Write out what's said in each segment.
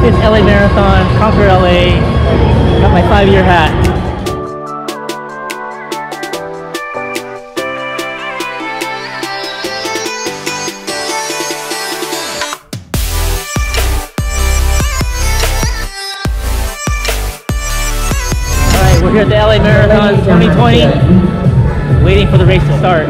Fifth LA Marathon, Conquer LA. Got my five-year hat. All right, we're here at the LA Marathon 2020, waiting for the race to start.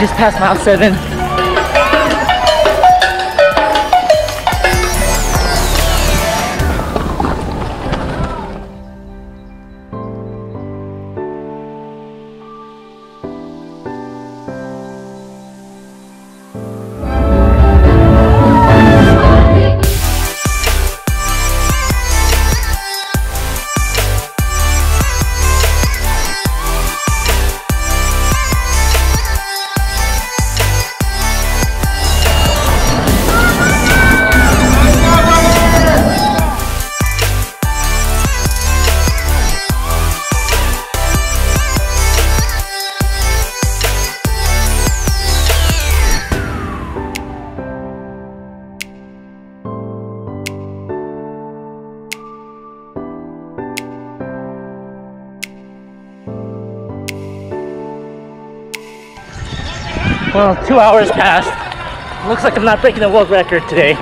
Just passed mile seven. Well, two hours passed. Looks like I'm not breaking the world record today.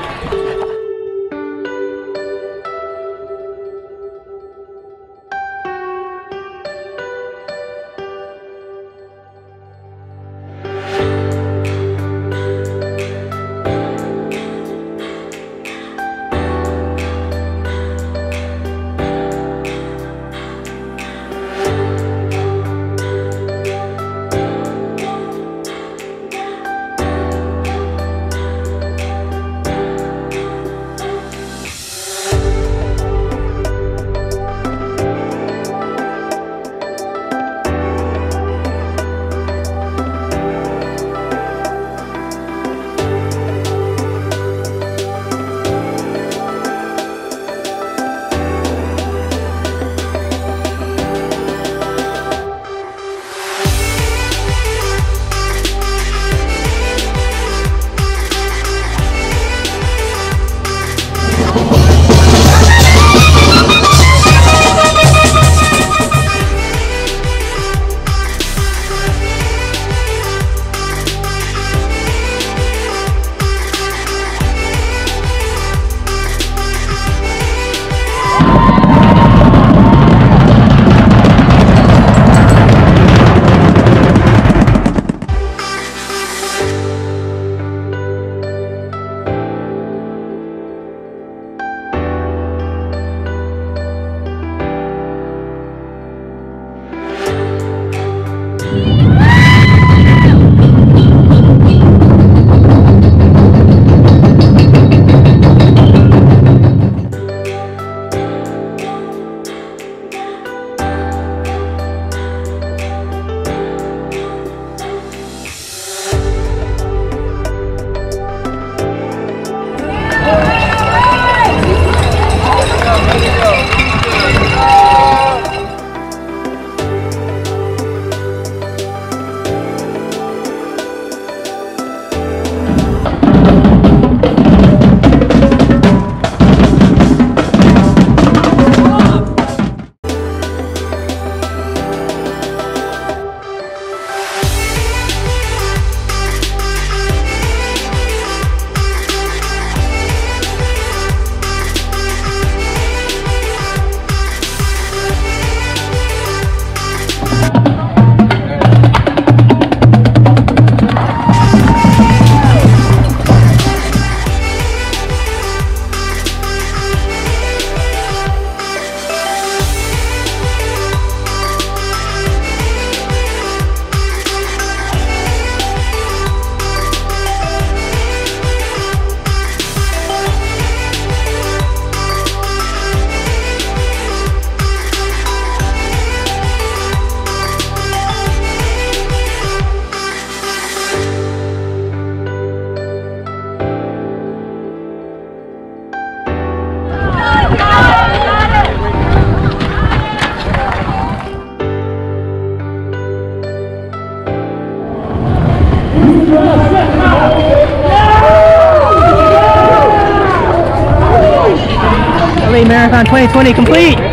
Marathon 2020 complete.